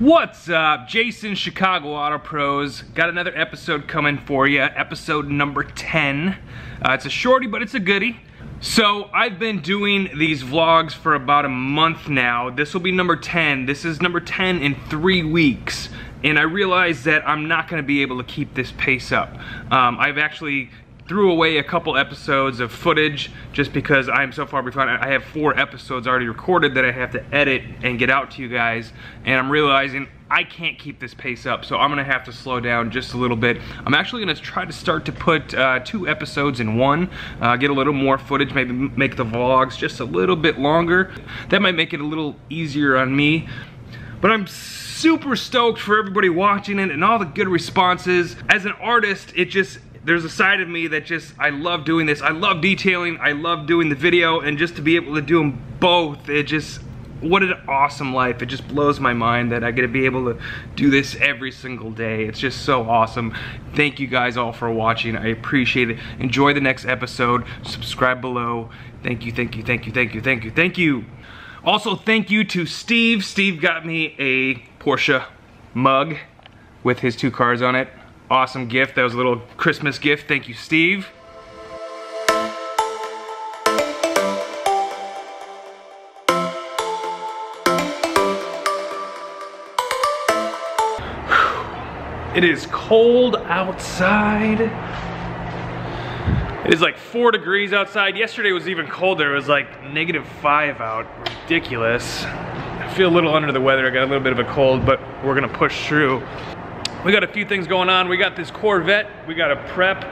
What's up? Jason, Chicago Auto Pros. Got another episode coming for you, episode number 10. Uh, it's a shorty, but it's a goodie. So I've been doing these vlogs for about a month now. This will be number 10. This is number 10 in three weeks. And I realized that I'm not gonna be able to keep this pace up. Um, I've actually threw away a couple episodes of footage just because I'm so far behind. I have four episodes already recorded that I have to edit and get out to you guys. And I'm realizing I can't keep this pace up, so I'm gonna have to slow down just a little bit. I'm actually gonna try to start to put uh, two episodes in one, uh, get a little more footage, maybe make the vlogs just a little bit longer. That might make it a little easier on me. But I'm super stoked for everybody watching it and all the good responses. As an artist, it just, there's a side of me that just, I love doing this. I love detailing, I love doing the video, and just to be able to do them both, it just, what an awesome life. It just blows my mind that I get to be able to do this every single day. It's just so awesome. Thank you guys all for watching. I appreciate it. Enjoy the next episode. Subscribe below. Thank you, thank you, thank you, thank you, thank you, thank you. Also, thank you to Steve. Steve got me a Porsche mug with his two cars on it awesome gift. That was a little Christmas gift. Thank you, Steve. It is cold outside. It is like four degrees outside. Yesterday was even colder. It was like negative five out. Ridiculous. I feel a little under the weather. I got a little bit of a cold, but we're gonna push through. We got a few things going on. We got this Corvette. We got a prep,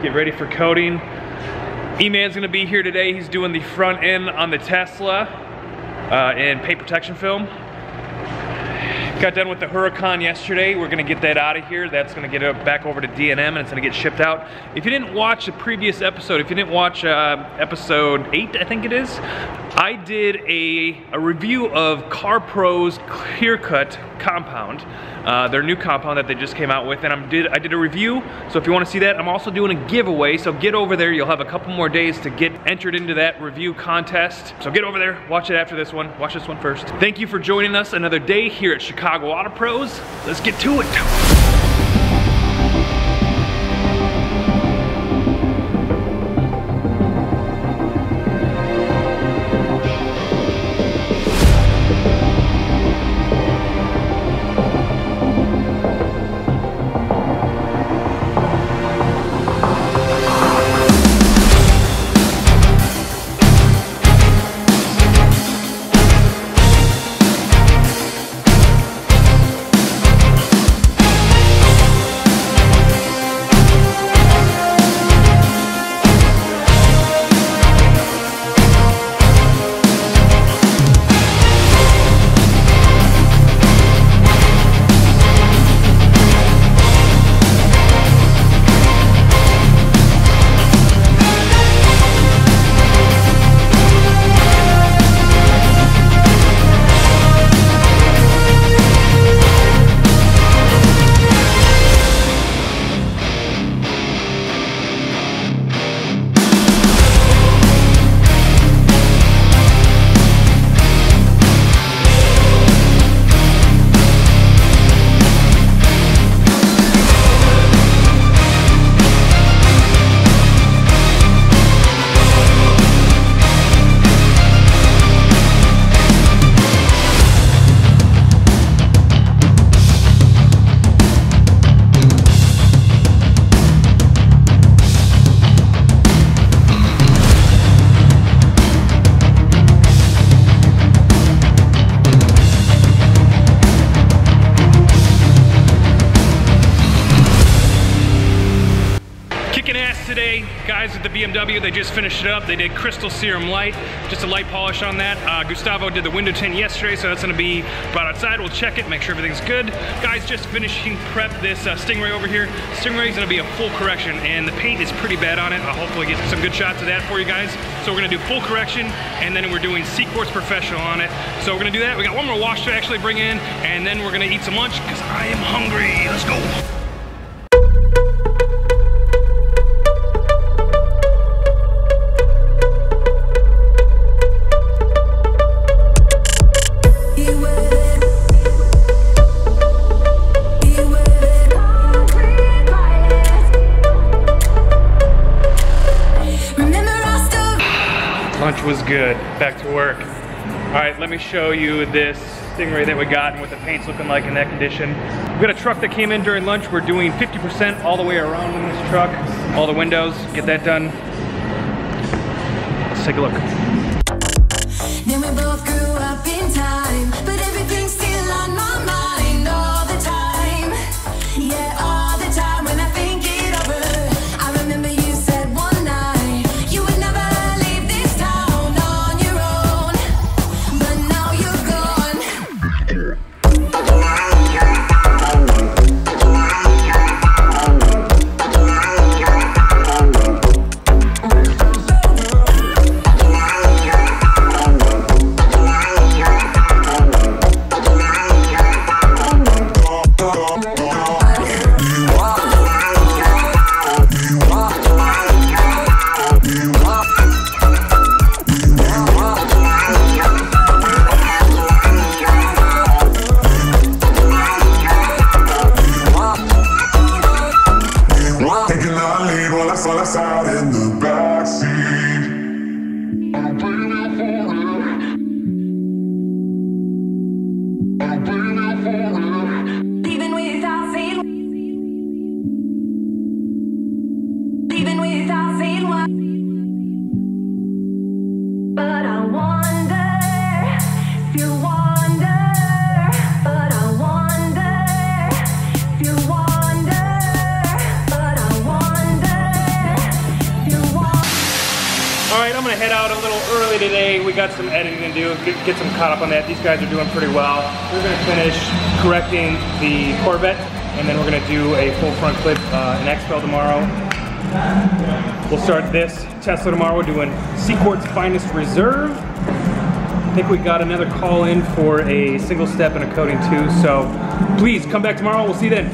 get ready for coating. E-Man's gonna be here today. He's doing the front end on the Tesla uh, in paint protection film. Got done with the Huracan yesterday. We're gonna get that out of here. That's gonna get it back over to D&M and it's gonna get shipped out. If you didn't watch the previous episode, if you didn't watch uh, episode eight, I think it is, I did a, a review of CarPro's Clear Cut compound, uh, their new compound that they just came out with, and I'm did, I did a review, so if you wanna see that, I'm also doing a giveaway, so get over there, you'll have a couple more days to get entered into that review contest. So get over there, watch it after this one, watch this one first. Thank you for joining us another day here at Chicago Auto Pros. Let's get to it. The BMW, they just finished it up. They did Crystal Serum Light, just a light polish on that. Uh, Gustavo did the window tint yesterday, so that's gonna be brought outside. We'll check it, make sure everything's good. Guys, just finishing prep this uh, Stingray over here. Stingray's gonna be a full correction, and the paint is pretty bad on it. I'll hopefully get some good shots of that for you guys. So we're gonna do full correction, and then we're doing C-Quartz Professional on it. So we're gonna do that. We got one more wash to actually bring in, and then we're gonna eat some lunch, because I am hungry. Let's go. Good? Back to work. All right, let me show you this Stingray that we got and what the paint's looking like in that condition. We got a truck that came in during lunch. We're doing 50% all the way around in this truck, all the windows, get that done. Let's take a look. Gonna head out a little early today. We got some editing to do, get, get some caught up on that. These guys are doing pretty well. We're gonna finish correcting the Corvette, and then we're gonna do a full front clip uh, in XPEL tomorrow. We'll start this Tesla tomorrow. We're doing C-Quartz Finest Reserve. I think we got another call in for a single step and a coating too. So please come back tomorrow. We'll see you then.